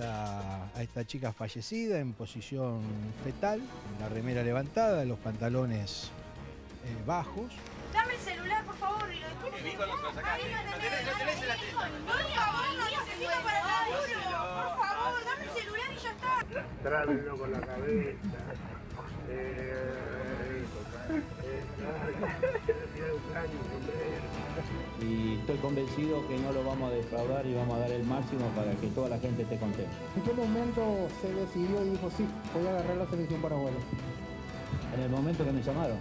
esta, a esta chica fallecida en posición fetal, la remera levantada, los pantalones eh, bajos. Dame el celular, por favor. Y lo lo. Ahí No tenés. Por favor, lo necesito para el laburo. Por favor, dame el celular y ya está. Trábenlo con la cabeza. Eh, eh, y estoy convencido que no lo vamos a defraudar y vamos a dar el máximo para que toda la gente esté contenta. ¿En qué momento se decidió y dijo, sí, voy a agarrar la selección paraguaya? En el momento que me llamaron,